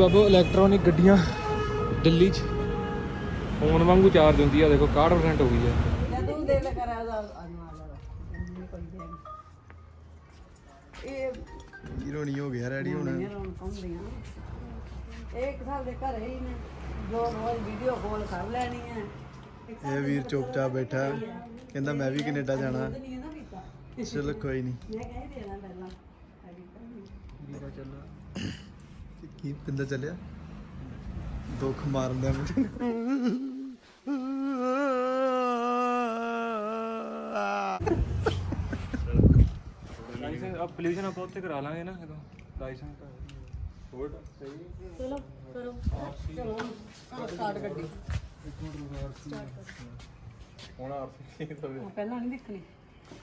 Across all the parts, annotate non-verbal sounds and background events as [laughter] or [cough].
ਬਾਬੂ electronic ਗੱਡੀਆਂ ਦਿੱਲੀ 'ਚ। Phone ਵਾਂਗੂ ਚਾਰਜ ਹੁੰਦੀ ਆ ਦੇਖੋ 61% ਹੋ ਗਈ ਆ। ਜਦੋਂ ਦੇ ਲੈ ਕਰ ਆ ਜਾ ਇਹ ਹੀਰੋ ਨਹੀਂ ਹੋ ਗਿਆ ਰੈਡੀ ਹੁਣ। ਮੇਰਾ ਹੁਣ ਪਾਉਂਦੀਆਂ ਇਹ ਇੱਕ ਸਾਲ ਦੇ ਘਰੇ ਹੀ ਨੇ। ਜੋ ਰੋਜ਼ ਵੀਡੀਓ ਕਾਲ ਕਰ ਲੈਣੀ ਹੈ ਇਹ ਵੀਰ ਚੁੱਪਚਾਪ ਬੈਠਾ। ਕਹਿੰਦਾ ਮੈਂ ਵੀ ਕੈਨੇਡਾ ਜਾਣਾ। ਚਲੋ ਕੋਈ ਨਹੀਂ। ਮੈਂ ਕਹਿ ਦੇਣਾ ਪਹਿਲਾਂ। ਕੀ ਪਿੰਦਾ ਚੱਲਿਆ? ਦੁੱਖ ਮਾਰਨ ਦਾ ਲਾਇਸੈਂਸ ਅਬ ਪੋਲੂਸ਼ਨ ਆਪਾਂ ਉੱਥੇ ਕਰਾ ਲਾਂਗੇ ਨਾ ਜਦੋਂ ਲਾਇਸੈਂਸ ਹੋਰ ਸਹੀ ਚਲੋ ਕਰੋ। ਚਲੋ ਸਟਾਰਟ ਗੱਡੀ ਹੁਣ ਆਰਸੀ ਪਹਿਲਾਂ ਨਹੀਂ ਦੇਖਣੀ।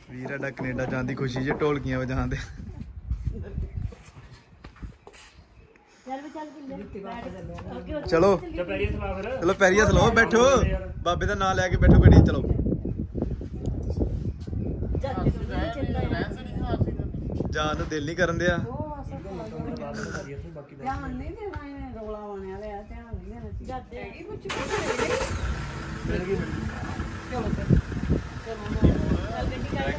ਵੀਰ ਸਾਡਾ ਕੈਨੇਡਾ ਜਾਣ ਦੀ ਖੁਸ਼ੀ 'ਚ ਢੋਲਕੀਆਂ ਵਜਾਉਂਦੇ। [laughs] ਚਲੋ ਚਲੋ ਪੈਰੀਆ ਸਲੋ ਬੈਠੋ। ਬਾਬੇ ਦਾ ਨਾਮ ਲੈ ਕੇ ਬੈਠੋ ਗੱਡੀ ਚਲੋ। ਜਾਣ ਨੂੰ ਦਿਲ ਨਹੀਂ ਕਰਨ ਦਿਆ। ਧਿਆਨ ਨਹੀਂ ਦੇਣਾ ਇਹਨੇ ਰੋਲਾ ਆਉਣੇ ਵਾਲੇ ਆ ਧਿਆਨ ਨਹੀਂ ਦੇਣਾ। ਸੀਗਾ ਹੈਗੀ ਕੁਝ ਚਲੋ ਫਿਰ ਚਲੋ ਗੱਡੀ ਕਾਇ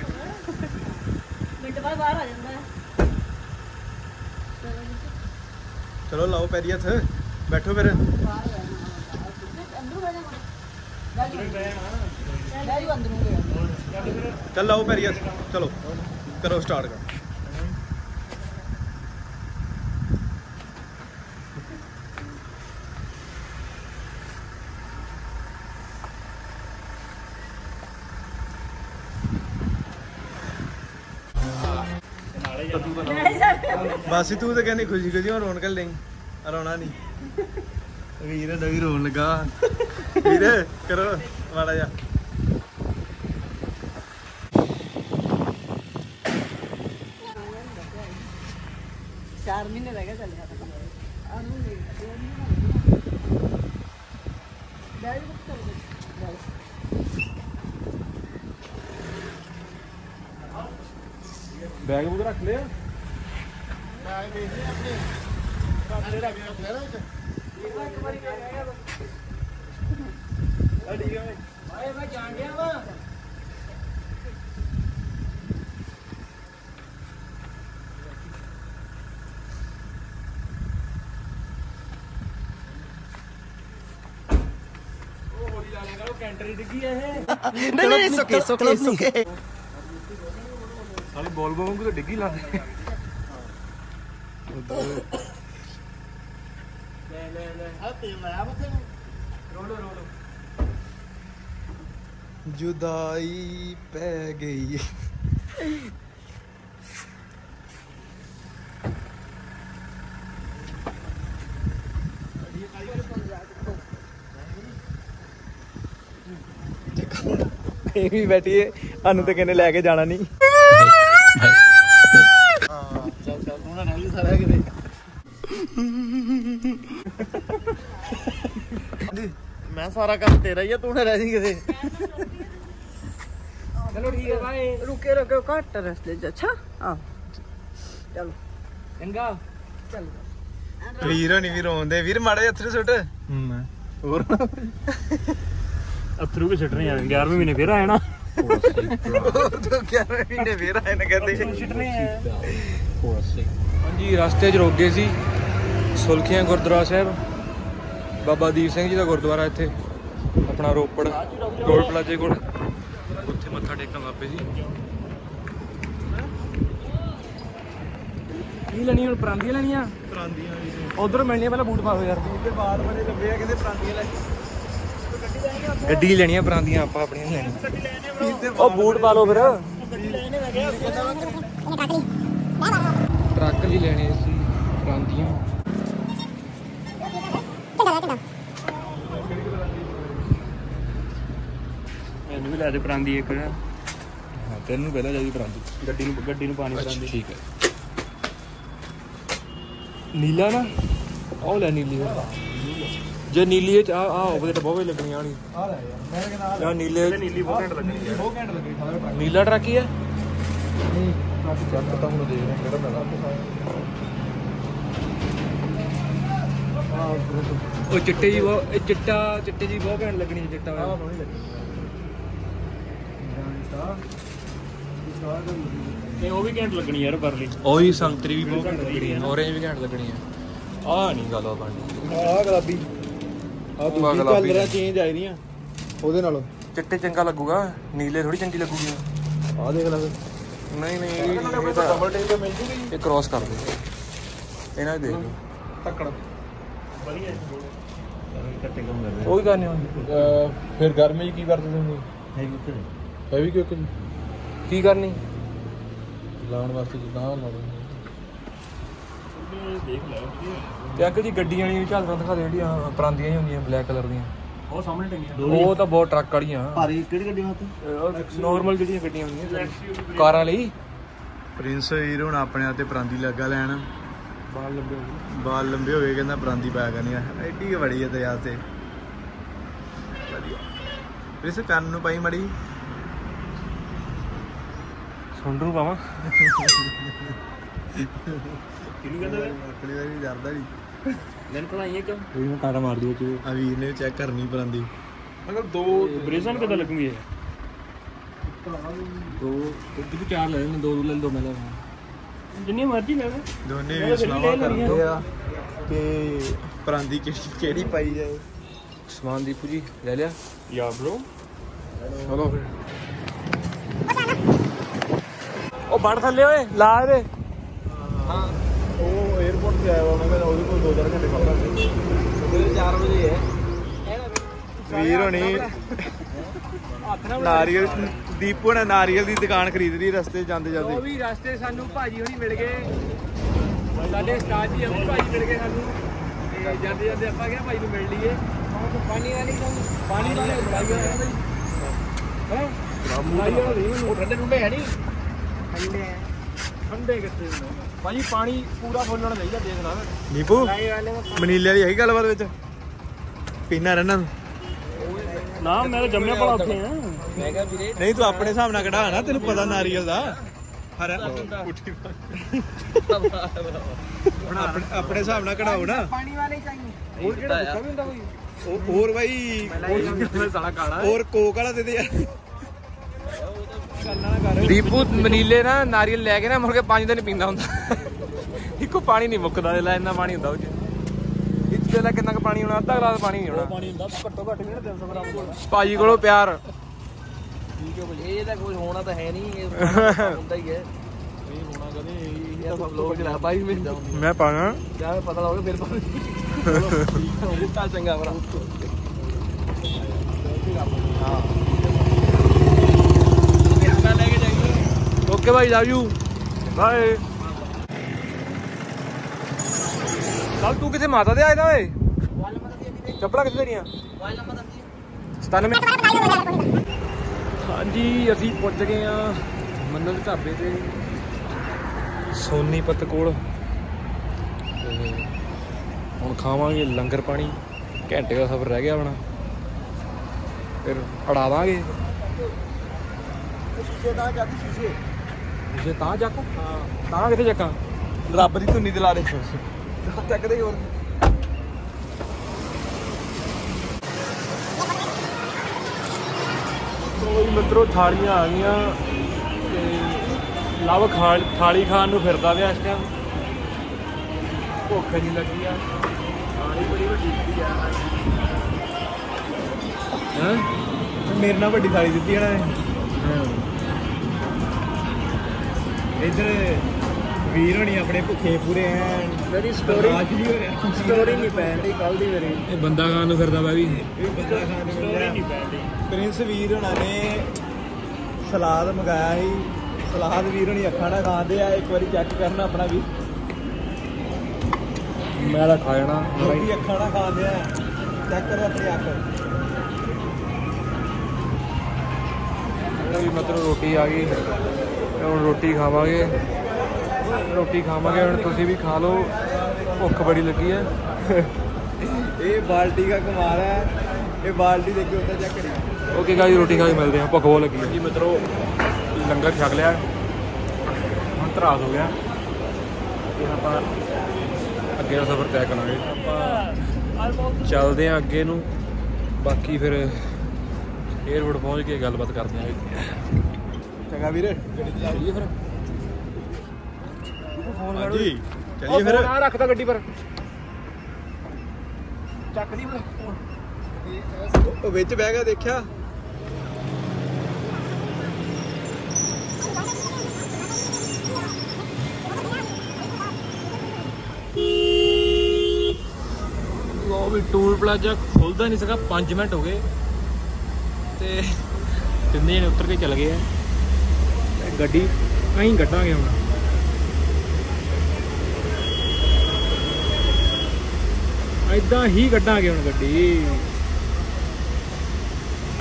ਮਿੰਟ ਬਾਅਦ ਬਾਹਰ ਆ ਜਾਂਦਾ। ਹੈ ਚਲੋ ਲਾਓ ਪੈਰੀ ਹੱਥ। ਬੈਠੋ ਫਿਰ। ਬਾਹਰ ਚੱਲ ਲਾਓ ਪੈਰੀ ਹੱਥ। ਚਲੋ, ਕਰੋ ਸਟਾਰਟ ਕਰ। ਬਸ ਤੂੰ ਤਾਂ ਕਹਿੰਦੀ ਖੁਸ਼ੀ ਖੁਸ਼ੀ ਹੁਣ ਰੌਣਕ ਲਈ ਰੋਣਾ ਨਹੀਂ। ਵੀਰ ਦਾ ਵੀ ਰੋਣ ਲੱਗਾ। ਵੀਰ ਕਰੋ ਮਾੜਾ ਜਾ ਚਾਰ ਮਹੀਨੇ ਰਹਿ ਗਏ ਚੱਲਿਆ ਡੈਡੀ ਨੂੰ ਚੱਲ ਗਏ ਬੈਗ ਬੁੱਕ ਰੱਖ ਲਿਆ? ਨਹੀਂ ਨਹੀਂ ਸੁੱਕੇ ਸੁੱਕੇ ਸੁੱਕੇ ਜੁਦਾਈ ਪੈ ਗਈ। ਇਹ ਵੀ ਬੈਠੀਏ ਸਾਨੂੰ ਤੇ ਕਿਨੇ ਲੈ ਕੇ ਜਾਣਾ ਨਹੀਂ। ਚੱਲ ਚੱਲ ਤੂੰ ਨਾ ਰਹਿ ਸਾਰਾ ਕਿਤੇ। ਮੈਂ ਸਾਰਾ ਕੰਮ ਤੇਰਾ ਹੀ ਆ ਤੂੰ ਨਾ ਰਹਿ ਜੀ ਕਿਤੇ। ਚਲੋ ਠੀਕ ਹੈ ਬਾਏ। ਰੁਕੇ ਰੁਕੇ ਘੱਟ ਰਸਤੇ ਚ ਅੱਛਾ ਆ ਚਲੋ। ਚੰਗਾ। ਚੱਲ। ਵੀਰ ਹੋਣੀ ਵੀ ਰੋਂਦੇ। ਵੀਰ ਮਾੜੇ ਜਿਹੇ ਹੱਥ ਸੁੱਟ। ਹੂੰ ਹੋਰ? ਅਥਰੂ ਵੀ ਛੱਡਣੇ ਆ। 11ਵੇਂ ਮਹੀਨੇ ਫੇਰ ਆਇਆ ਨਾ। ਹੋਰ ਤੂੰ ਕਿਆ ਮਹੀਨੇ ਫੇਰ ਆਏ ਨਾ ਕਹਿੰਦੇ। ਹਾਂਜੀ ਰਸਤੇ 'ਚ ਰੁਕ ਗਏ ਸੀ। ਸੁਲਖੀਆਂ ਗੁਰਦੁਆਰਾ ਸਾਹਿਬ। ਬਾਬਾ ਦੀਪ ਸਿੰਘ ਜੀ ਦਾ ਗੁਰਦੁਆਰਾ ਇੱਥੇ ਆਪਣਾ ਰੋਪੜ ਟੋਲ ਪਲਾਜ਼ੇ ਕੋਲ। ਉੱਥੇ ਮੱਥਾ ਟੇਕਣ ਲੱਪੇ ਸੀ ਕੀ ਲੈਣੀ ਹੁਣ ਪਰਾਂਦੀਆਂ ਲੈਣੀਆਂ? ਪ੍ਰਾਂਦੀਆਂ ਉਧਰ ਮਿਲਣੀਆਂ ਪਹਿਲਾਂ ਬੂਟ ਪਾਓ ਯਾਰ। ਤੇ ਬਾਹਰ ਬੜੇ ਲੱਗੇ ਆ ਕਹਿੰਦੇ ਪ੍ਰਾਂਦੀਆਂ ਲੈ ਗੱਡੀ ਲੈਣੀਆਂ ਪਰਾਂਦੀਆਂ ਆਪਾਂ ਆਪਣੀਆਂ ਨੀ ਲੈਣੀਆਂ। ਉਹ ਬੂਟ ਪਾ ਲਓ ਫਿਰ। ਟਰੱਕ ਲਈ ਲੈਣੇ ਸੀ ਪਰਾਂਦੀਆਂ। ਮੈਨੂੰ ਵੀ ਲੈ ਦੇ ਪਰਾਂਦੀ ਇੱਕ। ਹਾਂ ਤੈਨੂੰ ਪਹਿਲਾਂ ਚਾਹੀਦੀ ਪਰਾਂਦੀ। ਗੱਡੀ ਨੂੰ ਗੱਡੀ ਨੂੰ ਪਾਣੀ ਪਰਾਂਦੀ। ਠੀਕ ਹੈ। ਨੀਲਾ ਨਾ ਉਹ ਲੈ ਨੀਲੀ ਦਾ ਜੇ ਨੀਲੀ ਚ ਆ ਆ ਹੋਵੇ ਤਾਂ ਬਹੁਤ ਲੱਗਣੀਆਂ ਨਹੀਂ ਆ ਲੈ ਯਾਰ ਮੈਂ ਕਹਿੰਦਾ ਨੀਲੇ ਨੀਲੀ ਬਹੁਤ ਘੈਂਟ ਲੱਗਣੀ ਬਹੁਤ ਘੈਂਟ ਲੱਗੀ ਸਾਰੇ ਨੀਲਾ ਟਰੱਕ ਹੀ ਹੈ? ਨਹੀਂ ਚੱਕ ਤਾਂ ਹੁਣ ਦੇਖ ਰਹੇ ਕਿਹੜਾ ਪੈਣਾ ਉਹ ਚਿੱਟੇ ਜੀ ਬਹੁਤ ਇਹ ਚਿੱਟਾ ਚਿੱਟੇ ਜੀ ਬਹੁਤ ਘੈਂਟ ਲੱਗਣੀ ਸੀ ਚਿੱਟਾ ਵਾਲਾ। ਤੇ ਉਹ ਵੀ ਘੈਂਟ ਲੱਗਣੀ ਯਾਰ ਪਰਲੀ ਉਹੀ ਸੰਤਰੀ ਵੀ ਬਹੁਤ ਘੈਂਟ ਲੱਗਣੀ ਹੈ ਔਰੇਂਜ ਵੀ ਘੈਂਟ ਲੱਗਣੀ ਹੈ ਆਹ ਨਹੀਂ ਗੱਲ ਬਣਨੀ ਆਹ ਗੁਲਾਬੀ। ਆਹ ਦੂਜੀ ਕਲਰਾਂ ਚੇਂਜ ਆਈ ਦੀਆਂ ਉਹਦੇ ਨਾਲੋਂ। ਚਿੱਟੇ ਚੰਗਾ ਲੱਗੂਗਾ ਨੀਲੇ ਥੋੜੀ ਚੰਗੀ ਲੱਗੂਗੀ। ਆਹ ਦੇਖ ਲੈ। ਨਹੀਂ ਨਹੀਂ ਇਹ ਤਾਂ ਡਬਲ ਟੇਪ ਤੇ ਮਿਲ ਜੂਗੀ। ਇਹ ਕ੍ਰਾਸ ਕਰ ਦੇ। ਇਹਨਾਂ ਦੇ ਦੇਖ ਲਓ। ਟੱਕਣ ਵਧੀਆ ਕੱਟੇ ਕੰਮ ਕਰਦੇ ਉਹੀ ਕਰਨੀ ਹੁੰਦੀ ਫਿਰ ਗਰਮੀ 'ਚ ਕੀ ਵਰਤਦੇ ਹੁੰਦੇ ਹੈ ਕੁੱਤੇ ਹੈਵੀ ਕਿਉਂਕਿ ਕੀ ਕਰਨੀ? ਲਾਉਣ ਵਾਸਤੇ ਜਿੱਦਾਂ ਲਾਉਣੇ। ਦੇਖ ਲੈ ਤੇ ਅੰਕਲ ਜੀ ਗੱਡੀਆਂ ਵਾਲੀਆਂ ਵੀ ਝਾਲਰਾਂ ਦਿਖਾ ਦੇ ਜਿਹੜੀਆਂ ਪਰਾਂਦੀਆਂ ਹੀ ਹੁੰਦੀਆਂ ਬਲੈਕ ਕਲਰ ਦੀਆਂ। ਉਹ ਸਾਹਮਣੇ ਟੰਗੀਆਂ। ਉਹ ਤਾਂ ਬਹੁਤ ਟਰੱਕ ਵਾਲੀਆਂ। ਭਾਰੀ ਕਿਹੜੀ ਗੱਡੀ ਹੱਥ ਨਾਰਮਲ ਜਿਹੜੀਆਂ ਗੱਡੀਆਂ ਹੁੰਦੀਆਂ। ਕਾਰਾਂ ਲਈ? ਪ੍ਰਿੰਸ ਹੀਰ ਹੁਣ ਆਪਣੇ ਹੱਥੇ ਪਰਾਂਦੀ ਲੱਗਾ ਲੈਣ। ਬਾਹਰ ਲੰਬੇ ਹੋ ਗਏ ਬਾਲ ਲੰਬੇ ਹੋ ਗਏ ਕਹਿੰਦਾ ਪਰਾਂਦੀ ਪਾਇਆ ਕਰਨੀ ਆ। ਐਡੀ ਕੁ ਬੜੀ ਹੈ ਤੇ ਯਾਰ ਤੇ। ਵਧੀਆ। ਪ੍ਰਿੰਸ ਕੰਨ ਨੂੰ ਪਾਈ ਮੜੀ। ਸੁੰਡਰੂ ਪਾਵਾਂ? ਕਿਹਨੂੰ ਕਹਿੰਦਾ ਵੇ ਅਕਲੀ ਵਾਰੀ ਡਰਦਾ ਨਹੀਂ ਦਿਨ ਕਲਾਈਏ ਕਿ ਕੋਈ ਮਾਰ ਦਿਓ ਚ ਆ ਵੀਰ ਨੇ ਚੈੱਕ ਕਰਨੀ ਪਰਾਂਦੀ ਮਗਰ ਦੋ ਬ੍ਰੇਜ਼ਨ ਕਿਦਾਂ ਲੱਗੂਗੀ ਇਹ? ਦੋ ਚਾਰ ਲੈ ਲੈਣੇ ਦੋ ਲੈ ਦੋ ਮੈਂ ਲੈ ਜਿੰਨੀ ਮਰਜ਼ੀ ਲੈ ਲੈ ਦੋਨੇ ਵੀ ਸੁਣਾਵਾ ਕਰਦੇ ਆ। ਤੇ ਪਰਾਂਦੀ ਕਿਹੜੀ ਕਿਹੜੀ ਪਾਈ ਜਾਏ ਸਮਾਨ ਦੀਪੂ ਜੀ ਲੈ ਲਿਆ। ਯਾ ਬ్రో ਚਲੋ ਫਿਰ। ਉਹ ਬੜ ਥੱਲੇ ਓਏ ਲਾ ਦੇ ਹਾਂ ਉਹ 에어ਪੋਰਟ ਤੇ ਆਇਆ ਹੋਣਾ ਮੈਂ ਉਹਦੇ ਕੋਲ 2-4 ਘੰਟੇ ਖੜਦਾ ਸੀ ਸਵੇਰੇ 4 ਵਜੇ ਹੈ। ਵੀਰ ਹੋਣੀ ਨਾਰੀਅਲ ਦੀਪੂ ਨੇ ਨਾਰੀਅਲ ਦੀ ਦੁਕਾਨ ਖਰੀਦ ਲਈ ਰਸਤੇ 'ਚ ਜਾਂਦੇ ਉਹ ਜਾਂਦੇ ਵੀ ਰਸਤੇ ਸਾਨੂੰ ਭਾਜੀ ਹੋਣੀ ਮਿਲ ਗਏ। ਸਾਡੇ ਉਸਤਾਦ ਜੀ ਅਮੂ ਭਾਜੀ ਮਿਲ ਗਏ ਸਾਨੂੰ। ਤੇ ਜਾਂਦੇ ਜਾਂਦੇ ਆਪਾਂ ਕਿਹਾ ਭਾਈ ਨੂੰ ਮਿਲ ਲਈਏ। ਪਾਣੀ ਵਾਲੀ ਪਾਣੀ ਵਾਲੇ ਬੁਲਾਈਆ ਹੈ ਬਈ ਹੈ? ਉਹ ਠੰਡੇ ਠੰਡੇ ਹੈ ਨਹੀਂ? ਠੰਡੇ ਠੰਡੇ ਕਿੱਥੇ ਹੁੰਦੇ ਭਾਜੀ ਪਾਣੀ ਪੂਰਾ ਫੁੱਲਣ ਚਾਹੀਦਾ ਦੇਖ ਲਾ। ਦੀਪੂ ਵਾਲੇ ਮਨੀਲੇ ਵਾਲੀ ਹੈਗੀ ਗੱਲਬਾਤ ਵਿੱਚ? ਪੀਣਾ ਰਹਿਣਾ ਨਾ ਮੈਂ ਤਾਂ ਜੰਮਿਆ ਪੜਾ ਉੱਥੇ ਆ ਮੈਂ ਕਿਹਾ ਵੀਰੇ ਨਹੀਂ ਤੂੰ ਆਪਣੇ ਹਿਸਾਬ ਨਾਲ ਕਢਾ ਨਾ ਤੈਨੂੰ ਪਤਾ ਨਾਰੀਅਲ ਦਾ। ਹਰ ਪੁੱਠੀ ਹੁਣ ਆਪਣੇ ਆਪਣੇ ਹਿਸਾਬ ਨਾਲ ਕਢਾਓ ਨਾ। ਪਾਣੀ ਵਾਲੇ ਚਾਹੀਏ। ਹੋਰ ਕਿਹੜਾ ਸੁੱਕਾ ਵੀ ਹੁੰਦਾ ਕੋਈ? ਉਹ ਹੋਰ ਬਾਈ ਹੋਰ ਸਾਲਾ ਕਾਲਾ ਹੋਰ ਕੋਕ ਵਾਲਾ ਦੇ ਦੇ ਯਾਰ। ਦੀਪੂ ਮਨੀਲੇ ਨਾ ਨਾਰੀਅਲ ਲੈ ਕੇ ਨਾ ਮੁੜ ਕੇ 5 ਦਿਨ ਪੀਂਦਾ ਹੁੰਦਾ। ਇੱਕੋ ਪਾਣੀ ਨਹੀਂ ਮੁੱਕਦਾ ਲੈ ਇੰਨਾ ਪਾਣੀ ਹੁੰਦਾ ਉਹ ਚ। ਇੱਥੇ ਦੇ ਲੈ ਕਿੰਨਾ ਕੁ ਪਾਣੀ ਹੋਣਾ ਅੱਧਾ ਗਲਾਸ ਪਾਣੀ ਨਹੀਂ ਹੋਣਾ। ਪਾਣੀ ਹੁੰਦਾ ਘੱਟੋ ਘੱਟ ਵੀ 300 ਗ੍ਰਾਮ ਕੋਲ ਭਾਜੀ ਕੋਲੋਂ ਪਿਆਰ ਇਹ ਤਾਂ ਕੁਝ ਹੋਣਾ ਤਾਂ ਹੈ ਨਹੀਂ ਇਹ [laughs] ਹੁੰਦਾ ਹੀ ਹੈ। ਨਹੀਂ ਹੋਣਾ ਕਦੇ ਇਹ ਤਾਂ ਲੋਕ ਜਰਾ ਬਾਈ ਮੈਨੂੰ [laughs] ਮੈਂ ਪਾਣਾ ਜਾ ਪਤਾ ਲੱਗ ਫਿਰ ਪਾਣੀ ਚੱਲ ਚੰਗਾ ਭਰਾ। ਹਾਂ। ਲੈ ਕੇ ਜਾਈਏ okay Bhai love you bye ਕੱਲ ਤੂੰ ਕਿੱਥੇ ਮਾਤਾ ਦੇ ਆਇਆ ਨਾ ਓਏ? ਚੱਪਲਾਂ ਕਿੱਥੇ ਤੇਰੀਆਂ? 97 ਹਾਂਜੀ ਅਸੀਂ ਪਹੁੰਚ ਗਏ ਆ ਮੰਨਤ ਢਾਬੇ ਤੇ। ਸੋਨੀਪਤ ਕੋਲ। ਤੇ ਹੁਣ ਖਾਵਾਂਗੇ ਲੰਗਰ ਪਾਣੀ। ਘੰਟੇ ਦਾ ਸਫ਼ਰ ਰਹਿ ਗਿਆ ਆਪਣਾ। ਫਿਰ ਅੜਾਵਾਂਗੇ ਜੇ ਤਾਂ ਚੱਕ ਹਾਂ। ਤਾਂ ਕਿੱਥੇ ਚੱਕਾਂ? ਰੱਬ ਦੀ ਧੁੰਨੀ ਤੇ ਲਾ ਦੇ ਚੱਕਦੇ ਹੋਰ। ਕੋਈ ਮਿੱਤਰੋ ਥਾਲੀਆਂ ਆ ਗਈਆਂ ਤੇ ਲਵ ਖਾ ਥਾਲੀ ਖਾਣ ਨੂੰ ਫਿਰਦਾ ਪਿਆ ਇਸ ਟਾਈਮ ਭੁੱਖ ਨਹੀਂ ਲੱਗੀ ਆ। ਥਾਲੀ ਬੜੀ ਵੱਡੀ ਦਿੱਤੀ ਆ। ਹੈ? ਮੇਰੇ ਨਾਲ ਵੱਡੀ ਥਾਲੀ ਦਿੱਤੀ ਇਹਨਾਂ ਨੇ। ਇੱਧਰ ਵੀਰ ਹੋਣੀ ਆਪਣੇ ਭੁੱਖੇ ਪੂਰੇ ਐਨ। ਮੇਰੀ ਬਰਦਾਸ਼ਤ ਨਹੀਂ ਹੋ ਰਿਹਾ ਸਟੋਰੀ ਨਹੀਂ ਪੈਂਦੀ ਕੱਲ ਦੀ ਮੇਰੀ। ਇਹ ਬੰਦਾ ਖਾਣ ਨੂੰ ਫਿਰਦਾ ਵੀ ਇਹ ਬੰਦਾ ਖਾਣ ਨੂੰ ਸਟੋਰੀ ਨਹੀਂ ਪੈਂਦੀ ਪ੍ਰਿੰਸ ਵੀਰ ਹੋਣਾ ਨੇ ਸਲਾਦ ਮੰਗਾਇਆ ਸੀ। ਸਲਾਦ ਵੀਰ ਹੋਣੀ ਅੱਖਾਂ ਨਾਲ ਖਾਂਦੇ ਆ ਇੱਕ ਵਾਰੀ ਚੈੱਕ ਕਰਨਾ ਆਪਣਾ ਵੀ। ਮੈਂ ਤਾਂ ਖਾ ਜਾਣਾ। ਲੋਕੀ ਅੱਖਾਂ ਨਾਲ ਖਾਂਦੇ ਆ। ਚੈੱਕ ਕਰੋ ਆਪਣੀ ਅੱਖ। ਵੀ ਮਤਲਬ ਰੋਟੀ ਆ ਗਈ। ਹੁਣ ਰੋਟੀ ਖਾਵਾਂਗੇ। ਰੋਟੀ ਖਾਵਾਂਗੇ ਹੁਣ ਤੁਸੀਂ ਵੀ ਖਾ ਲਓ। ਭੁੱਖ ਬੜੀ ਲੱਗੀ ਹੈ ਇਹ ਬਾਲਟੀ ਦਾ ਕਮਾਲ ਹੈ। ਇਹ ਬਾਲਟੀ ਦੇ ਕੇ ਉੱਤੇ ਚੈੱਕ ਕਰੀ। ਓਕੇ ਗਾਈ ਰੋਟੀ ਖਾ ਕੇ ਮਿਲਦੇ ਹਾਂ। ਭੁੱਖ ਬਹੁਤ ਲੱਗੀ ਜੀ ਮਿੱਤਰੋ ਲੰਗਰ ਛਕ ਲਿਆ। ਤਰਾਸ ਹੋ ਗਿਆ। ਤੇ ਹੁਣ ਆਪਾਂ ਅੱਗੇ ਦਾ ਸਫ਼ਰ ਤੈਅ ਕਰਾਂਗੇ। ਆਪਾਂ ਚੱਲਦੇ ਆਂ ਅੱਗੇ ਨੂੰ। ਬਾਕੀ ਫਿਰ 에어ਪੋਰਟ ਪਹੁੰਚ ਕੇ ਗੱਲਬਾਤ ਕਰਦੇ ਆਂ ਚੰਗਾ ਵੀਰੇ। ਚੱਲੀਏ ਫਿਰ। ਹਾਂਜੀ ਚੱਲੀਏ ਫਿਰ। ਆ ਰੱਖਦਾ ਗੱਡੀ ਪਰ। ਚੱਕ ਲਈ ਉਹ ਵਿੱਚ ਬਹਿ ਗਿਆ ਦੇਖਿਆ ਉਹ ਵੀ ਟੂਲ ਪਲਾਜ਼ਾ ਖੁੱਲਦਾ ਨਹੀਂ ਸੀਗਾ 5 ਮਿੰਟ ਹੋ ਗਏ। ਤੇ ਤਿੰਨੇ ਜਣੇ ਉੱਤਰ ਕੇ ਚਲ ਗਏ ਆ। ਗੱਡੀ ਅਸੀਂ ਕੱਢਾਂਗੇ ਹੁਣ। ਐਦਾਂ ਹੀ ਕੱਢਾਂਗੇ ਹੁਣ ਗੱਡੀ।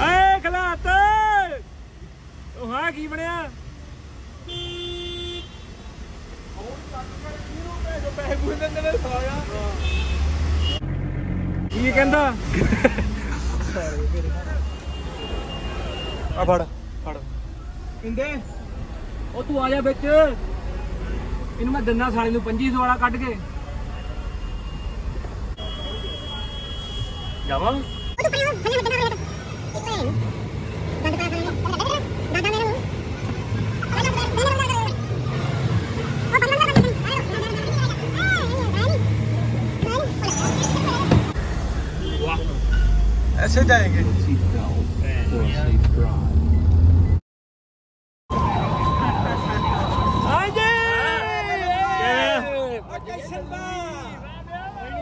ਏ ਖਲਾਤ! ਉਹ ਹਾਂ ਕੀ ਬਣਿਆ? ਕੀ ਕਹਿੰਦਾ? ਆ ਫੜ ਫੜ। ਕਿੰਦੇ ਉਹ ਤੂੰ ਆ ਜਾ ਵਿੱਚ। ਇਹਨੂੰ ਮੈਂ ਦਿੰਦਾ ਸਾਲੇ ਨੂੰ 2500 ਵਾਲਾ ਕੱਢ ਕੇ। ਜਾਵਾਂ? जाएंगे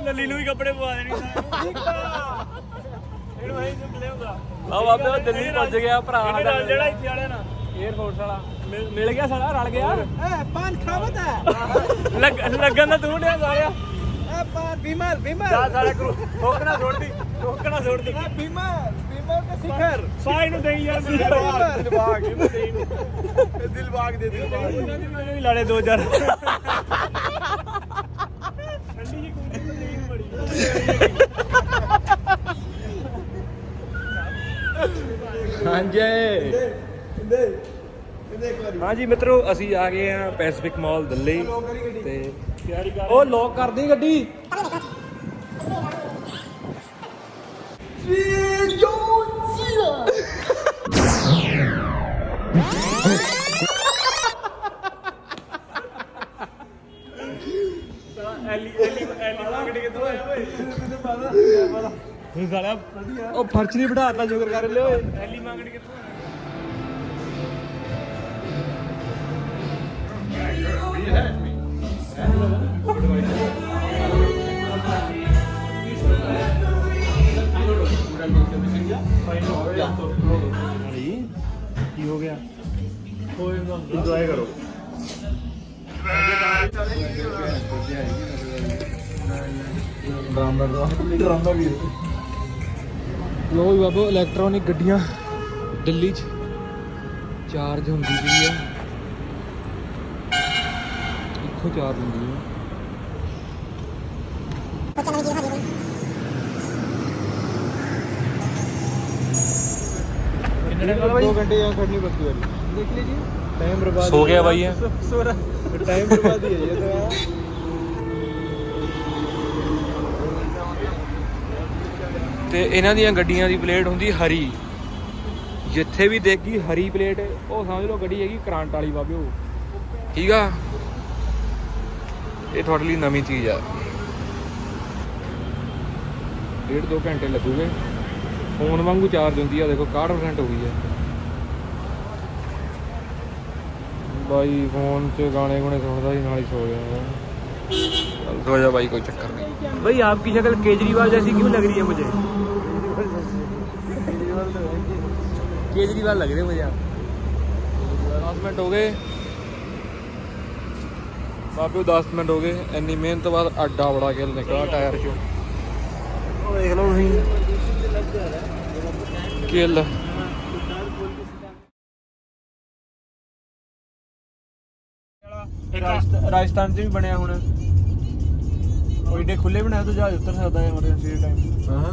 ਲੱਲੀ ਨੂੰ ਹੀ ਕੱਪੜੇ ਆ। ਬਾਬੇ ਉਹ ਦਿੱਲੀ ਪਹੁੰਚ ਗਿਆ ਸਾਡਾ ਜਿਹੜਾ ਇੱਥੇ ਵਾਲਿਆ ਮਿਲ ਗਿਆ ਸਾਲਾ ਰਲ ਗਿਆ। ਐ ਦਾ ਤੂੰ ਨੇ ਟੋਕਣਾ ਛੋੜ ਦੇ ਬੀਮਾ ਬੀਮਾ ਤੇ ਸਿਖਰ। ਸਾਈ ਨੂੰ ਦੇਈ ਯਾਰ ਦਿਲਬਾਗ। ਦਿਲਬਾਗ। ਇਹਨੂੰ ਦੇਈ ਇਹ ਦਿਲਬਾਗ। ਦੇ ਦਿਲਬਾਗ ਉਹਨਾਂ ਦੀ 2000 ਠੰਡੀ ਜੀ ਕੁੰਡੀ ਨਹੀਂ ਬੜੀ। ਹਾਂਜੀ। ਹਾਂਜੀ ਮਿੱਤਰੋ ਅਸੀਂ ਆ ਗਏ ਆ ਪੈਸਿਫਿਕ ਮਾਲ ਦਿੱਲੀ ਤੇ ਉਹ ਲੋਕ ਕਰਦੀ ਗੱਡੀ। ਉਹ ਫਰਚ ਨਹੀਂ ਬਿਠਾਤਾ ਸ਼ੁਕਰ ਕਰ ਲਿਓ। ਪਹਿਲੀ ਮੰਗਣ ਕਿੱਥੋਂ ਹੋ ਗਿਆ ਕੋਈ ਨਾ ਇੰਜੋਏ ਕਰੋ ਡਰਾਮਾ ਡਰਾਮਾ ਵੀ ਲੋ ਵੀ ਬਾਬਾ ਇਲੈਕਟ੍ਰੋਨਿਕ ਗੱਡੀਆਂ ਦਿੱਲੀ 'ਚ ਚਾਰਜ ਹੁੰਦੀ ਜਿਹੜੀ ਆ ਇੱਥੋਂ ਚਾਰਜ ਹੁੰਦੀ ਆ ਕਿੰਨੇ दो घंटे यहाँ खड़नी पड़ती है देख लीजिए टाइम बर्बाद सो गया भाई ये? सो- सो रहा टाइम बर्बाद ही है ये तो ਤੇ ਇਹਨਾਂ ਦੀਆਂ ਗੱਡੀਆਂ ਦੀ ਪਲੇਟ ਹੁੰਦੀ ਹਰੀ ਜਿੱਥੇ ਵੀ ਦੇਖੀ ਹਰੀ ਪਲੇਟ ਉਹ ਸਮਝ ਲਓ ਗੱਡੀ ਹੈਗੀ ਕਰੰਟ ਵਾਲੀ ਬਾਬਿਓ ਠੀਕ ਆ ਇਹ ਤੁਹਾਡੇ ਲਈ ਨਵੀਂ ਚੀਜ਼ ਆ ਡੇਢ ਦੋ ਘੰਟੇ ਲੱਗੂਗੇ ਫੋਨ ਵਾਂਗੂ ਚਾਰਜ ਹੁੰਦੀ ਆ ਦੇਖੋ 61% ਹੋ ਗਈ ਆ ਬਾਈ ਫੋਨ 'ਚ ਗਾਣੇ ਗੁਣੇ ਸੁਣਦਾ ਸੀ ਨਾਲ ਹੀ ਸੋ ਗਿਆ चल सो जा भाई कोई चक्कर नहीं भाई आपकी शक्ल केजरीवाल जैसी क्यों लग रही है मुझे केजरीवाल लग रहे मुझे आप दस मिनट हो गए ਬਾਬੇ 10 ਮਿੰਟ ਹੋ ਗਏ ਇੰਨੀ ਮਿਹਨਤ ਤੋਂ ਬਾਅਦ ਅੱਡਾ ਬੜਾ ਕੇ ਨਿਕਲਾ ਟਾਇਰ ਚੋਂ ਉਹ ਦੇਖ ਲਓ ਤੁਸੀਂ ਕਿੱਲ राजस्थान से भी बनया होना और एडे खुले बनाया तो जहाज उतर सकता है हमारे सही टाइम ਹਾਂ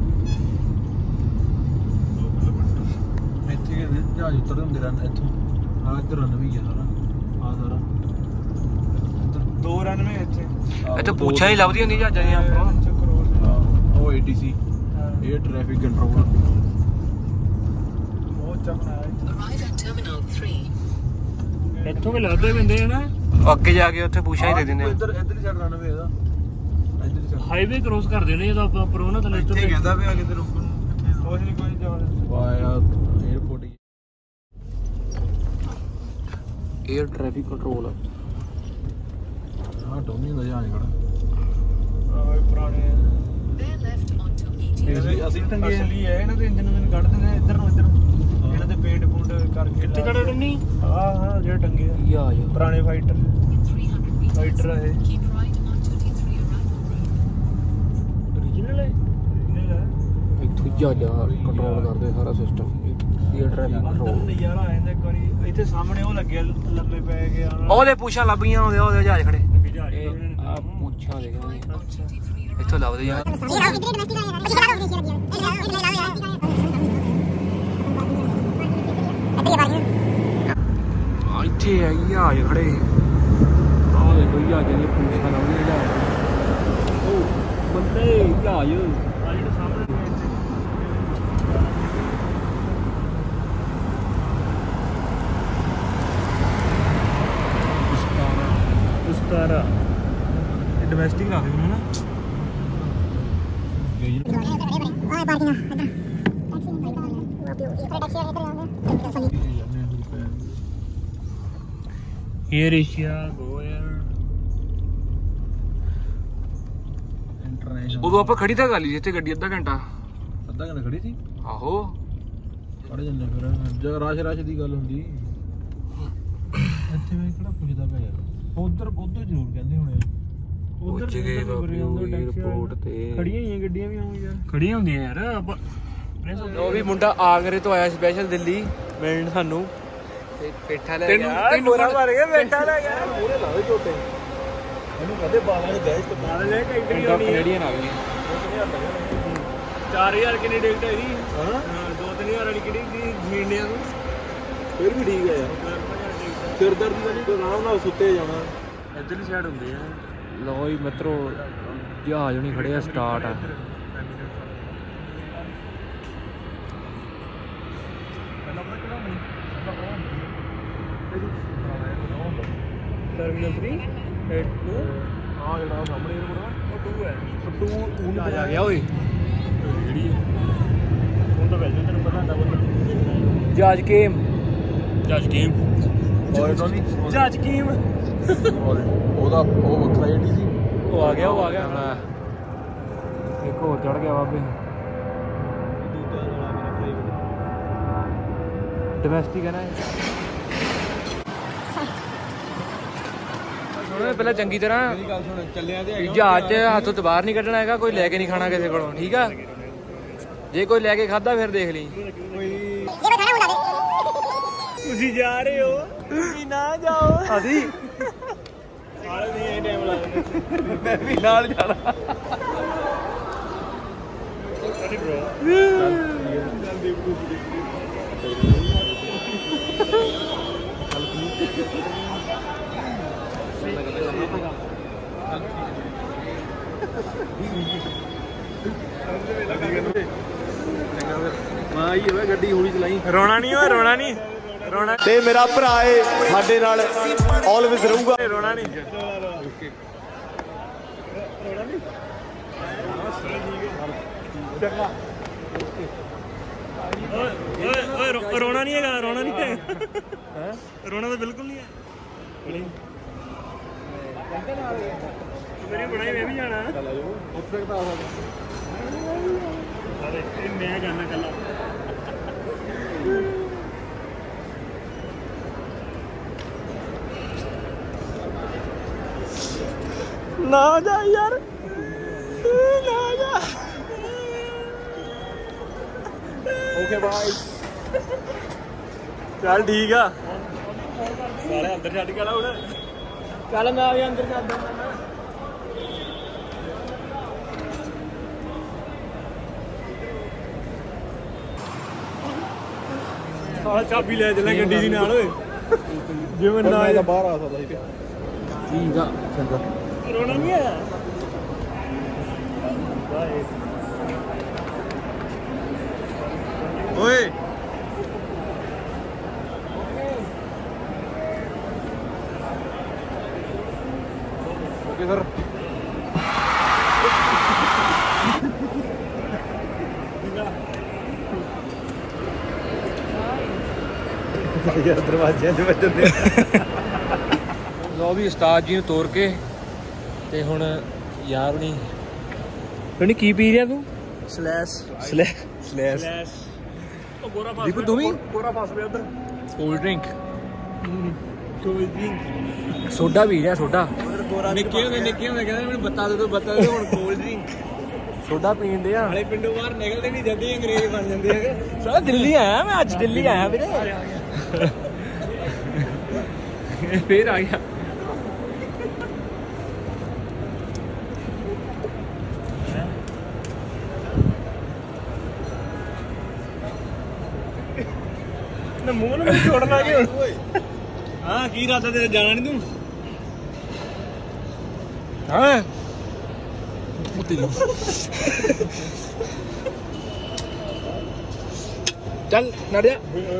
ਇੱਥੇ ਜਹਾਜ਼ ਉਤਰਦੇ ਹੁੰਦੇ ਰਨ ਇੱਥੋਂ। ਆ ਇੱਧਰ ਰਨ ਵੀ ਹੈ ਸਾਰਾ। ਆ ਸਾਰਾ। ਦੋ ਰਨ ਮੇ ਇੱਥੇ। ਇੱਥੇ ਪੁੱਛਾਂ ਹੀ ਲੱਭਦੀਆਂ ਨਹੀਂ ਜਹਾਜ਼ਾਂ ਦੀਆਂ ਹਾਂ, ਉਹ ਏਟੀਸੀ 에ਅਰ ਟ੍ਰੈਫਿਕ ਕੰਟਰੋਲ ਬਹੁਤ Terminal 3. ਇੱਥੋਂ ਵੀ ਲੱਭਦੇ ਪੈਂਦੇ ਆ ਨਾ। ਅੱਗੇ ਜਾ ਕੇ ਉੱਥੇ ਪੁੱਛਾਂ ਹੀ ਦੇ ਦਿੰਦੇ ਆ। ਇੱਧਰ ਇੱਧਰ ਹੀ ਛੱਡ ਰਨਵੇ ਇਹਦਾ ਹੀ ਹਾਈਵੇ ਕ੍ਰੋਸ ਕਰ ਦੇਣੇ ਜਦੋਂ ਆਪਾਂ ਉੱਪਰ ਉਹਨਾਂ ਥੱਲੇ ਇੱਥੇ ਕਹਿੰਦਾ ਪਿਆ ਕਿਤੇ ਰੁਕਣ ਨੂੰ। ਕੁਝ ਨਹੀਂ ਕੋਈ ਜਾਣ ਵਾਇਆ 에 에ਅਰ ਟ੍ਰੈਫਿਕ ਕੰਟਰੋਲ ਹਾਂ ਟੋਮੀ ਦਾ ਜਹਾਜ਼ ਖੜਾ। ਆਹ ਪੁਰਾਣੇ ਆ। ET. ਅਸੀਂ ਟੰਗੇ ਅਸਲੀ ਹੈ ਇਹਨਾਂ ਦੇ ਇੰਜਨ ਨੂੰ ਕੱਢ ਦਿੰਦੇ ਆ ਇੱਧਰ ਨੂੰ ਇੱਧਰ ਨੂੰ। ਇਹਨਾਂ ਦੇ ਪੇਂਟ ਪੂੰਟ ਕਰਕੇ ਕਿੱਥੇ ਕੱਢ ਦਿੰਨੀ ਹਾਂ ਹਾਂ ਜਿਹੜੇ ਟੰਗੇ ਆ। ਯਾ ਯਾ ਪੁਰਾਣੇ ਫਾਈਟਰ। 300 meters. ਫਾਈਟਰ ਆ ਇਹ। ਜਹਾਜ਼ਾਂ ਕੰਟਰੋਲ ਕਰਦੇ ਸਾਰਾ ਸਿਸਟਮ 에ਅਰ ਟ੍ਰੈਫਿਕ ਕੰਟਰੋਲ ਨਜ਼ਾਰਾ ਆ ਜਾਂਦਾ ਇੱਕ ਵਾਰੀ ਇੱਥੇ ਸਾਹਮਣੇ ਉਹ ਲੱਗਿਆ ਲੰਮੇ ਪੈ ਗਿਆ ਉਹਦੇ ਪੁੱਛਾਂ ਲੱਭ ਗਈਆਂ ਉਹਦੇ ਉਹਦੇ ਜਹਾਜ਼ ਖੜੇ। ਆ ਪੁੱਛਾਂ ਦੇਖ Onto D3 arrival ਇੱਥੋਂ ਲੱਭਦੇ ਆ। ਇੱਥੇ ਹੈਗੀ ਜਹਾਜ਼ ਖੜੇ। ਆਹ ਦੇਖੋ ਜਹਾਜ਼ਾਂ ਦੀਆਂ ਪੁੱਛਾਂ ਲੱਭਦੀਆਂ ਜਹਾਜ਼। ਉਹ ਬੰਦੇ ਜਹਾਜ਼ ਆ ਜਿਹੜੇ ਸਾਹਮਣੇ ਪਏ ਇੱਥੇ ਸਤਾਰਾ ਇਹ ਡੋਮੈਸਟਿਕ ਰੱਖ ਦੇਣਾ ਨਾ Air Asia Go Air international ਉਦੋਂ ਆਪਾਂ ਖੜੀ ਤਾਂ ਕਰ ਲਈ ਇੱਥੇ ਗੱਡੀ ਅੱਧਾ ਘੰਟਾ। ਅੱਧਾ ਘੰਟਾ ਖੜੀ ਸੀ? ਆਹੋ। ਖੜੇ ਜੰਨੇ ਫਿਰ। ਜਦ ਰਾਸ਼ ਰਾਸ਼ ਦੀ ਗੱਲ ਹੁੰਦੀ। ਇੱਥੇ ਮੈਂ ਕਿਹੜਾ ਪੁੱਛਦਾ ਪਿਆ ਯਾਰ? ਉਧਰ ਉਧਰ ਜ਼ਰੂਰ ਕਹਿੰਦੇ ਹੋਣੇ ਆ। ਗਏ ਬਾਬੂ 에어ਪੋਰਟ ਤੇ। ਖੜੀਆਂ ਹੀ ਆ ਗੱਡੀਆਂ ਵੀ ਆਉਂ ਯਾਰ। ਖੜੀਆਂ ਹੁੰਦੀਆਂ ਯਾਰ ਆਪਾਂ ਉਹ ਵੀ ਮੁੰਡਾ ਆਗਰੇ ਤੋਂ ਆਇਆ ਸਪੈਸ਼ਲ ਦਿੱਲੀ ਮਿਲਣ ਸਾਨੂੰ। ਤੇ ਪੇਠਾ ਲੈ ਗਿਆ। ਤੈਨੂੰ ਬੋਰਾ ਭਰ ਕੇ ਬੈਠਾ ਲੈ ਗਿਆ। ਮੂਰੇ ਲਾਵੇ ਝੋਟੇ। ਇਹਨੂੰ ਕਹਿੰਦੇ ਬਾਲਾਂ ਦੇ ਗੈਸ ਤੇ ਨਾਲ ਲੈ ਕੇ ਇੱਧਰ ਹੀ ਮੁੰਡਾ ਆ। ਕੈਨੇਡੀਅਨ ਆ ਗਈ 4000 ਕਿੰਨੀ ਟਿਕਟ ਹੈ। ਇਹਦੀ ਹਾਂ 2-3000 ਵਾਲੀ ਕਿਹੜੀ ਦੀ ਜੀਂਡਿਆਂ ਨੂੰ ਫਿਰ ਵੀ ਠੀਕ ਹੈ ਯਾਰ। ਸਿਰ ਦਰਦ ਦਾ ਨਹੀਂ ਕੋਈ ਆਰਾਮ ਨਾਲ ਸੁੱਤੇ ਜਾਣਾ। ਇੱਧਰਲੀ ਸਾਈਡ ਹੁੰਦੇ ਆ। ਲੋ ਜੀ ਮਿੱਤਰੋ ਜਹਾਜ਼ ਨਹੀਂ ਖੜੇ ਆ ਸਟਾਰਟ ਆ। ਟਰਮੀਨਲ 3 8 2 ਹਾਂ ਜਿਹੜਾ ਉਹ ਸਾਹਮਣੇ ਇਹ ਮੁੰਡਾ ਉਹ 2 ਹੈ। ਟੂ ਉਹਨੂੰ ਜਹਾਜ਼ ਆ ਗਿਆ ਓਏ। ਜਿਹੜੀ ਹੁਣ ਤਾਂ ਵੈਸੇ ਤੈਨੂੰ ਪਤਾ ਹੁੰਦਾ ਜਹਾਜ਼ ਗੇਮ ਨਹੀਂ ਜੱਜ ਗੇਮ ਉਹਦਾ ਉਹ ਵੱਖਰਾ ਏਟੀ ਸੀ ਉਹ ਆ ਗਿਆ ਉਹ ਆ ਗਿਆ। ਇੱਕ ਹੋਰ ਚੜ ਗਿਆ ਬਾਬੇ। ਡੋਮੈਸਟਿਕ ਹੈ ਨਾ ਸੁਣੋ ਪਹਿਲਾਂ ਚੰਗੀ ਤਰ੍ਹਾਂ ਮੇਰੀ ਗੱਲ ਸੁਣ ਚੱਲਿਆਂ ਤੇ ਜਹਾਜ਼ 'ਚ ਹੱਥੋਂ ਤੋਂ ਬਾਹਰ ਨਹੀਂ ਕੱਢਣਾ ਹੈਗਾ ਕੋਈ ਲੈ ਕੇ ਨਹੀਂ ਖਾਣਾ ਕਿਸੇ ਕੋਲੋਂ ਠੀਕ ਆ? ਜੇ ਕੋਈ ਲੈ ਕੇ ਖਾਦਾ ਫਿਰ ਦੇਖ ਲਈ। ਤੁਸੀਂ ਜਾ ਰਹੇ ਹੋ। ਤੁਸੀਂ ਨਾ ਜਾਓ। ਅਸੀਂ ਸਾਰੇ ਨਹੀਂ ਇਹ ਟਾਈਮ ਲੱਗਦਾ ਮੈਂ ਵੀ ਨਾਲ ਜਾਣਾ। ਸੌਰੀ ਬ్రో ਮਾਂ ਹੀ ਹੋਵੇ ਗੱਡੀ ਹੌਲੀ ਚਲਾਈ। ਰੋਣਾ ਨਹੀਂ ਓਏ ਰੋਣਾ ਨਹੀਂ ਰੋਣਾ ਤੇ ਮੇਰਾ ਭਰਾ ਏ ਸਾਡੇ ਨਾਲ ਆਲਵੇਜ਼ ਰਹੂਗਾ। ਰੋਣਾ ਨਹੀਂ ਓਏ ਓਏ ਰੋਣਾ ਨਹੀਂ ਹੈਗਾ ਰੋਣਾ ਨਹੀਂ ਹੈ। ਰੋਣਾ ਤਾਂ ਬਿਲਕੁਲ ਨਹੀਂ ਹੈ। ਨਹੀਂ ਮੇਰੀ ਬਣਾਈ ਮੈਂ ਵੀ ਜਾਣਾ। ਉੱਥੇ ਤੱਕ ਤਾਂ ਆ ਸਕਦਾ ਅਰੇ ਇਹ ਮੈਂ ਜਾਣਾ ਕੱਲਾ ਨਾ ਜਾ ਯਾਰ। ਨਾ ਜਾ। ਓਕੇ ਬਾਈ ਚੱਲ ਠੀਕ ਆ। ਸਾਰੇ ਅੰਦਰ ਛੱਡ ਕੇ ਲਾ ਹੁਣ। ਚੱਲ ਮੈਂ ਵੀ ਅੰਦਰ ਚੱਲ ਦਿੰਦਾ ਸਾਲਾ ਚਾਬੀ ਲੈ ਚੱਲਾਂ ਗੱਡੀ ਦੀ ਨਾਲ ਓਏ। ਜਿਵੇਂ ਨਾ ਮੈਂ ਤਾਂ ਬਾਹਰ ਆ ਸਕਦਾ ਸੀ। ਠੀਕ ਆ ਚੰਗਾ। ਰੋਣਾ ਨਹੀਂ ਆਇਆ ਓਏ ਓਕੇ ਸਰ ਯਾਰ ਦਰਵਾਜ਼ਿਆਂ 'ਚ ਵੱਜਦੇ ਲੋ ਵੀ ਉਸਤਾਦ ਜੀ ਨੂੰ ਤੋਰ ਕੇ ਤੇ ਹੁਣ ਯਾਰ ਨਹੀਂ ਹੁਣੀ ਕੀ ਪੀ ਰਿਹਾ ਤੂੰ? ਸਲੈਸ਼। ਸਲੈਸ਼। ਸਲੈਸ਼। ਲੈਸ ਉਹ ਗੋਰਾ ਫਸ ਦੀਪੂ ਤੂੰ ਵੀ? ਗੋਰਾ ਫਸ ਗਿਆ ਉਧਰ। ਕੋਲਡ ਡਰਿੰਕ ਸੋਡਾ ਪੀ ਰਿਹਾ ਸੋਡਾ। ਨਿੱਕੇ ਹੁੰਦੇ ਨਿੱਕੇ ਹੁੰਦੇ ਕਹਿੰਦੇ ਮੈਨੂੰ ਬੱਤਾ ਦੇ ਦੋ ਬੱਤਾ ਦੇ ਹੁਣ ਕੋਲਡ ਡਰਿੰਕ ਸੋਡਾ ਪੀਣ ਦੇ ਆ ਨਾਲੇ ਪਿੰਡੋਂ ਬਾਹਰ ਨਿਕਲਦੇ ਨਹੀਂ ਜਾਂਦੇ ਅੰਗਰੇਜ਼ ਬਣ ਜਾਂਦੇ ਹੈਗੇ ਸਾਲਾ ਦਿੱਲੀ ਆਇਆ ਮੈਂ ਅੱਜ ਦਿੱਲੀ ਆਇਆ ਵੀਰੇ। ਫੇਰ ਆ ਗਿਆ ਨਾ ਨੂੰ ਛੋੜਨਾ ਕਿ ਹਾਂ ਕੀ ਰਾਤਾ ਤੇਰਾ ਜਾਣਾ ਨਹੀਂ ਤੂੰ? ਹਾਂ? ਤੇਰੀ ਚੱਲ ਨੜ ਜਾ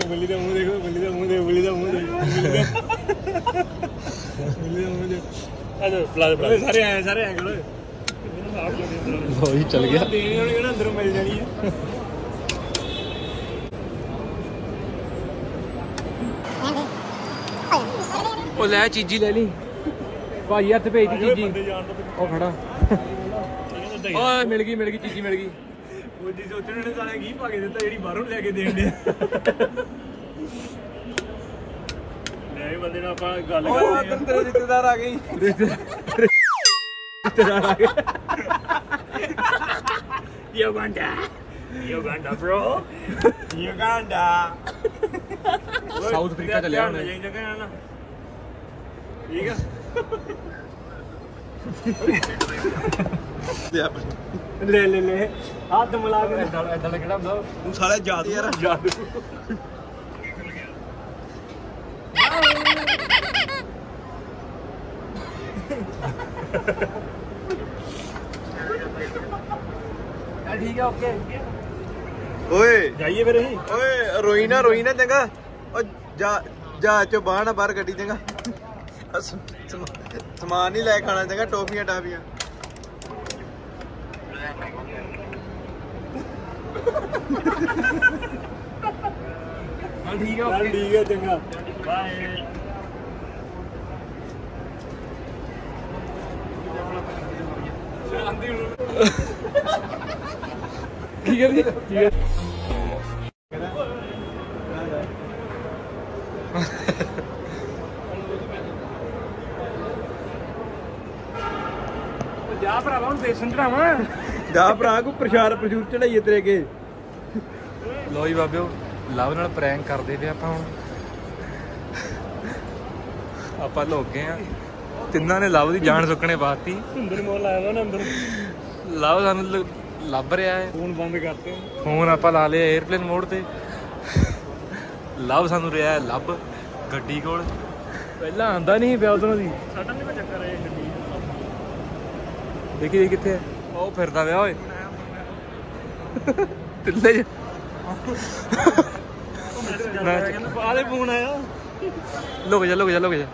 ਬੱਲੀ ਦਾ ਮੂੰਹ ਦੇਖੋ ਬੱਲੀ ਦਾ ਮੂੰਹ ਦੇ ਬੱਲੀ ਦਾ ਮੂੰਹ ਦੇ ਬੱਲੀ ਦਾ ਮੂੰਹ ਦੇ ਆਜੋ ਪਲਾਜ ਪਲਾਜ ਸਾਰੇ ਆਏ ਸਾਰੇ ਆਏ ਕਰੋ ਉਹੀ ਚੱਲ ਗਿਆ। ਦੇਣੀ ਉਹਨੇ ਕਿਹੜਾ ਅੰਦਰੋਂ ਮਿਲ ਜਾਣੀ ਹੈ ਉਹ ਲੈ ਚੀਜੀ ਲੈ ਲਈ। ਭਾਈ ਹੱਥ ਭੇਜਦੀ ਚੀਜੀ। ਉਹ ਖੜਾ। ਓਏ ਮਿਲ ਗਈ ਮਿਲ ਗਈ ਚੀਜੀ ਮਿਲ ਗਈ। ਉਹ ਜੀ ਸੋਚਣ ਨੇ ਸਾਲੇ ਕੀ ਪਾ ਕੇ ਦਿੱਤਾ ਜਿਹੜੀ ਬਾਹਰੋਂ ਲੈ ਕੇ ਦੇਣ ਦੇ ਨਹੀਂ ਬੰਦੇ ਨਾਲ ਆਪਾਂ ਗੱਲ ਉਹ ਕਰਦੇ ਉਧਰ ਤੇਰੇ ਰਿਸ਼ਤੇਦਾਰ ਆ ਗਈ Uganda. Uganda bro Uganda. South Africa ਚੱਲਿਆ ਹੁਣ। ਇਹ ਜਗ੍ਹਾ ਨਾ ਠੀਕ ਆ। ਲੈ ਲੈ ਲੈ। ਹੱਥ ਮਿਲਾ ਕੇ ਐਦਾਂ ਦਾ ਕਿਹੜਾ ਹੁੰਦਾ? ਤੂੰ ਸਾਲਾ ਜਾਦੂ ਯਾਰ ਜਾਦੂ। ਚੱਲ ਠੀਕ ਹੈ ਓਕੇ। ਓਏ। ਜਾਈਏ ਫਿਰ ਅਸੀਂ। ਓਏ ਰੋਈ ਨਾ ਰੋਈ ਨਾ ਚੰਗਾ। ਓ ਜਾ ਜਾ ਚੋ ਬਾਹਰ ਨਾ ਬਾਹਰ ਗੱਡੀ ਚੰਗਾ। ਸਮਾਨ ਨਹੀਂ ਲੈ ਕੇ ਖਾਣਾ ਚੰਗਾ ਟੋਫੀਆਂ ਟਾਫੀਆਂ। ਚੱਲ ਠੀਕ ਹੈ ਓਕੇ ਠੀਕ ਹੈ ਚੰਗਾ। ਬਾਏ। ਕੀ ਕਰਦੀ ਕੀ ਕਰ? ਜਾ ਦੇਸਨ ਚੜਾਵਾਂ ਜਾ ਭਰਾ ਕੋ ਪ੍ਰਸ਼ਾਦ ਪ੍ਰਸ਼ੂਰ ਚੜਾਈਏ ਤੇਰੇ ਕੇ ਲੋ ਜੀ ਬਾਬਿਓ ਲਵ ਨਾਲ ਪ੍ਰੈਂਕ ਕਰਦੇ ਪਏ ਆਪਾਂ ਹੁਣ। ਆਪਾਂ ਲੋਕ ਗਏ ਆ। ਤਿੰਨਾਂ ਨੇ ਲਵ ਦੀ ਜਾਨ ਸੁੱਕਣੇ ਬਾਤੀ ਅੰਦਰ ਮੋਲ ਲਾਇਆ ਵਾ ਨਾ ਅੰਦਰ। ਲਵ ਸਾਨੂੰ ਲ- ਲੱਭ ਰਿਹਾ ਹੈ। ਫੋਨ ਬੰਦ ਕਰਤੇ। ਫੋਨ ਆਪਾਂ ਲਾ ਲਿਆ 에어ਪਲੇਨ ਮੋਡ ਤੇ। ਲਵ ਸਾਨੂੰ ਰਿਹਾ ਹੈ ਲੱਭ ਗੱਡੀ ਕੋਲ। ਪਹਿਲਾਂ ਆਂਦਾ ਨਹੀਂ ਪਿਆ ਉਧਰੋਂ ਦੀ। ਸਾਡਾ ਨਹੀਂ ਚੱਕਰ ਹੈ ਗੱਡੀ ਦੇਖੀ ਦੇਖੀ ਕਿੱਥੇ ਉਹ ਫਿਰਦਾ ਪਿਆ ਓਏ। ਤਿੱਲੇ ਚ- ਆਲੇ ਫੋਨ ਆਇਆ। ਲੁਕ ਜਾ ਲੁਕ ਜਾ ਲੁਕ ਜਾ।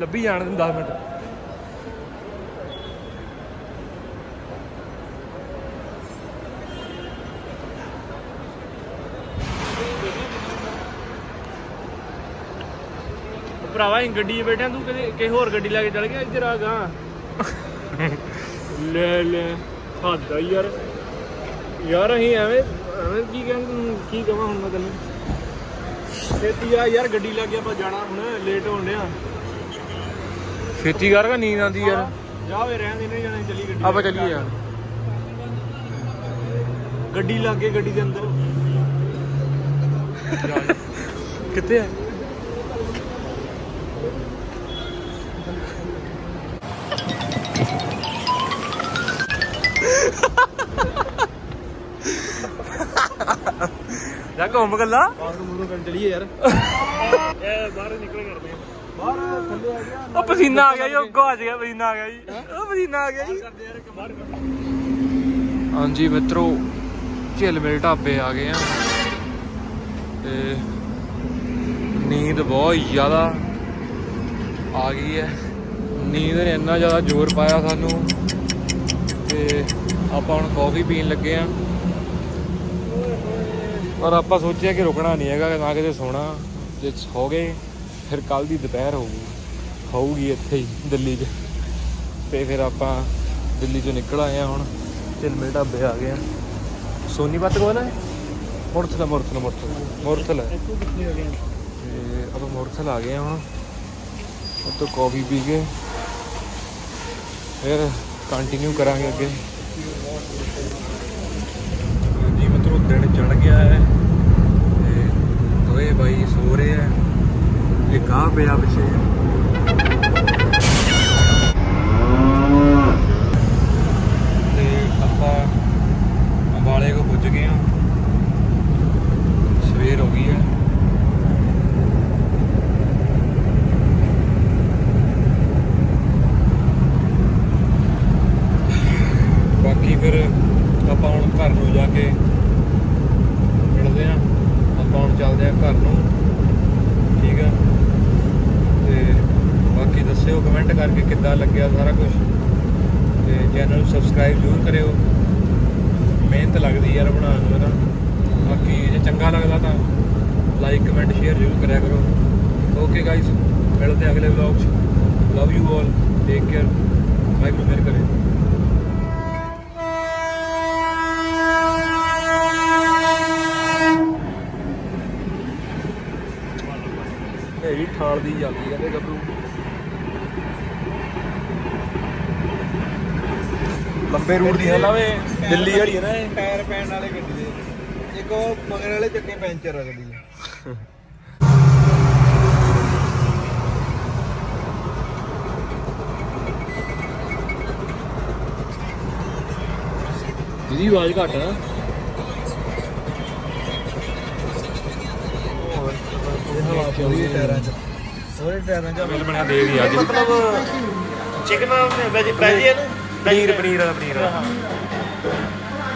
ਲੱਭੀ ਜਾਣ ਦੇ 10 ਮਿੰਟ। ਭਰਾਵਾ ਅਸੀਂ ਗੱਡੀ 'ਚ ਬੈਠੇ ਆਂ, ਤੂੰ ਕਿਤੇ ਕਿਸੇ ਹੋਰ ਗੱਡੀ ਲੈ ਕੇ ਚੱਲ ਗਿਆ ਇੱਧਰ ਆ ਗਾ। [laughs] ਲੈ ਲੈ ਹੱਦ ਆ ਯਾਰ। ਯਾਰ ਅਸੀਂ ਐਵੇਂ ਐਵੇਂ ਕੀ ਕਹਿੰਦੇ ਕੀ ਕਹਾਂ ਹੁਣ ਮੈਂ ਤੈਨੂੰ। ਛੇਤੀ ਆ ਯਾਰ ਗੱਡੀ ਲੈ ਕੇ ਆਪਾਂ ਜਾਣਾ ਹੁਣ ਲੇਟ ਹੋਣ ਡਿਆ। ਛੇਤੀ ਕਰ ਗਾ ਨੀਂਦ ਆਉਂਦੀ ਯਾਰ। ਜਾ ਵੇ ਰਹਿਣ ਦੇ ਨਹੀਂ ਜਾਣੇ ਚੱਲੀ ਗੱਡੀ ਆਪਾਂ ਚੱਲੀਏ ਯਾਰ। ਗੱਡੀ ਲੱਗ ਗਈ ਗੱਡੀ ਦੇ ਅੰਦਰ। ਕਿੱਥੇ ਹੈ ਘੁੰਮ ਗੱਲਾ? ਪਾਰਕ ਮੂਰੋਂ ਕਰ ਚੱਲੀਏ ਯਾਰ। ਇਹ ਬਾਹਰ ਨਿਕਲ ਕਰਦੇ ਆ। ਬਾਹਰ ਥੱਲੇ ਆ ਗਿਆ ਉਹ ਪਸੀਨਾ ਆ ਗਿਆ ਜੀ ਉਹ ਗਵਾਚ ਗਿਆ ਪਸੀਨਾ ਆ ਗਿਆ ਜੀ। ਉਹ ਪਸੀਨਾ ਆ ਗਿਆ ਜੀ। ਹਾਂਜੀ ਮਿੱਤਰੋ ਝਿਲ ਮਿਲ ਢਾਬੇ ਆ ਗਏ ਆ। ਤੇ ਨੀਂਦ ਬਹੁਤ ਜ਼ਿਆਦਾ ਆ ਗਈ ਹੈ। ਨੀਂਦ ਨੇ ਇੰਨਾ ਜ਼ਿਆਦਾ ਜ਼ੋਰ ਪਾਇਆ ਸਾਨੂੰ। ਤੇ ਆਪਾਂ ਹੁਣ ਕਾਫੀ ਪੀਣ ਲੱਗੇ ਆ। ਪਰ ਆਪਾਂ ਸੋਚਿਆ ਕਿ ਰੁਕਣਾ ਨਹੀਂ ਹੈਗਾ ਨਾ ਕਿਤੇ ਸੋਣਾ। ਜੇ ਸੋ ਗਏ ਫਿਰ ਕੱਲ ਦੀ ਦੁਪਹਿਰ ਹੋਊਗੀ। ਹੋਊਗੀ ਇੱਥੇ ਹੀ ਦਿੱਲੀ 'ਚ। ਤੇ ਫਿਰ ਆਪਾਂ ਦਿੱਲੀ 'ਚੋਂ ਨਿਕਲ ਆਏ ਆ ਹੁਣ। ਝਿਲਮਿਲ ਢਾਬੇ ਆ ਗਏ ਆ। ਸੋਨੀਪਤ ਕੋਲ ਹੈ? ਮੁਰਥਲ ਮੁਰਥਲ ਮੁਰਥਲ ਮੁਰਥਲ ਹੈ। ਤੇ ਆਪਾਂ ਮੁਰਥਲ ਆ ਗਏ ਆ ਹੁਣ। ਉੱਤੋਂ ਕਾਫੀ ਪੀ ਕੇ ਫਿਰ ਕੰਟੀਨਿਊ ਕਰਾਂਗੇ ਅੱਗੇ। ਜੀ ਮਤਲਬ ਦਿਨ ਚੜ ਗਿਆ ਹੈ ਤੇ ਦੋਏ ਬਾਈ ਸੋ ਰਹੇ ਆ ਇੱਕ ਆ ਪਿਆ ਪਿੱਛੇ ਤੇ ਆਪਾਂ ਅੰਬਾਲੇ ਕੋ ਪੁੱਜ ਗਏ ਆ ਸਵੇਰ ਹੋ ਗਈ ਹੈ ਬਾਕੀ ਫਿਰ ਆਪਾਂ ਹੁਣ ਘਰ ਨੂੰ ਜਾ ਕੇ ਮਿਲਦੇ ਆ ਆਪਾਂ ਹੁਣ ਚੱਲਦੇ ਆ ਘਰ ਨੂੰ ਠੀਕ ਆ ਤੇ ਬਾਕੀ ਦੱਸਿਓ ਕਮੈਂਟ ਕਰਕੇ ਕਿੱਦਾਂ ਲੱਗਿਆ ਸਾਰਾ ਕੁਝ ਤੇ ਚੈਨਲ ਨੂੰ ਸਬਸਕ੍ਰਾਈਬ ਜ਼ਰੂਰ ਕਰਿਓ ਮਿਹਨਤ ਲੱਗਦੀ ਯਾਰ ਬਣਾਉਣ ਨੂੰ ਇਹਦਾ ਬਾਕੀ ਜੇ ਚੰਗਾ ਲੱਗਦਾ ਤਾਂ ਲਾਈਕ ਕਮੈਂਟ ਸ਼ੇਅਰ ਜ਼ਰੂਰ ਕਰਿਆ ਕਰੋ ਓਕੇ ਗਾਇਸ ਮਿਲਦੇ ਆ ਅਗਲੇ ਵਲੌਗ 'ਚ love you all take care Waheguru ਮਿਹਰ ਕਰੇ ਇਹ ਠਾਲ ਦੀ ਜਾਂਦੀ ਕਹਿੰਦੇ ਗੱਭਰੂ। ਲੰਬੇ ਰੂਟ ਦੀ ਹਲਾ ਵੇ ਦਿੱਲੀ ਵਾਲੀ ਹੈ ਨਾ ਇਹ। ਟਾਇਰ ਪੈਣ ਵਾਲੇ ਗੱਡੀ ਦੇ। ਇੱਕ ਉਹ ਮਗਰ ਵਾਲੇ ਚੱਕੇ ਪੈਂਚਰ ਰਗਦੀ ਹੈ [laughs] ਜਿਹਦੀ ਆਵਾਜ਼ ਘੱਟ ਆ। ਇਹ ਹਵਾ ਚੱਲਦੀ ਟਾਇਰਾਂ 'ਚ ਉਹਦੇ ਟਾਇਰਾਂ 'ਚ ਬਿੱਲ ਬਣਿਆ ਦੇ ਦੀ ਅੱਜ ਚਿਕਨ ਵੈਜ ਵੈਜ ਹੈ ਨਾ ਪਨੀਰ ਪਨੀਰ ਵਾਲਾ ਪਨੀਰ ਵਾਲਾ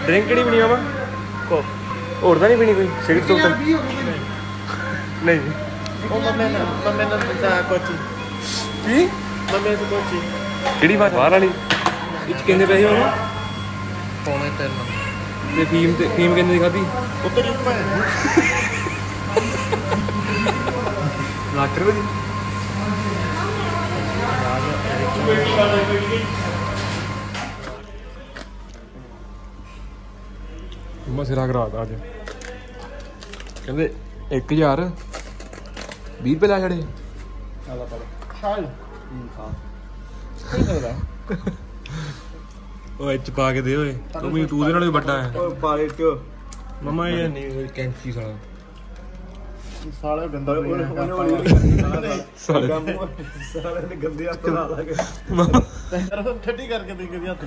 ਡਰਿੰਕ ਕਿਹੜੀ ਪੀਣੀ ਆਵਾ ਕੋ ਹੋਰ ਤਾਂ ਨਹੀਂ ਪੀਣੀ ਕੋਈ? ਸਿਗਰਟ ਤੋਂ ਨਹੀਂ। ਉਹ ਮੰਮੇ ਨਾ ਮੰਮੇ ਨਾ ਤਾਂ ਕੋਚੀ ਕੀ? ਮੰਮੇ ਤੋਂ ਕੋਚੀ ਕਿਹੜੀ ਬਾਤ ਬਾਹਰ ਵਾਲੀ। ਇਹ ਕਿੰਨੇ ਪੈਸੇ ਹੋਣੇ ਪੌਣੇ ਤਿੰਨ। ਤੇ ਫੀਮ ਤੇ ਫੀਮ ਕਿੰਨੇ ਦੀ ਖਾਧੀ ਉੱਤਰ ਜੁੱਪਾ ਲੱਖ ਰੁਪਏ ਦੀ ਮੈਂ ਸਿਰਾ ਕਰਾਤਾ ਅੱਜ। ਕਹਿੰਦੇ 1000 20 ਰੁਪਏ ਲੈ ਛੜੇ ਉਹ ਇੱਚ ਪਾ ਕੇ ਦੇ ਓਏ। ਤੂੰ ਵੀ ਤੂੰ ਦੇ ਨਾਲ ਵੀ ਵੱਡਾ ਹੈ। ਉਹ ਪਾਲੇ ਚ ਮਮਾ ਇਹ ਨਹੀਂ ਕੈਂਚੀ ਸਾਲਾ। ਸਾਲੇ ਗੰਦਾ ਸਾਲੇ ਸਾਲੇ ਨੇ ਗੰਦੇ ਹੱਥ ਲਾ ਲਾ ਕੇ। ਠੱਡੀ ਕਰਕੇ ਦੇ ਕੇ ਹੱਥ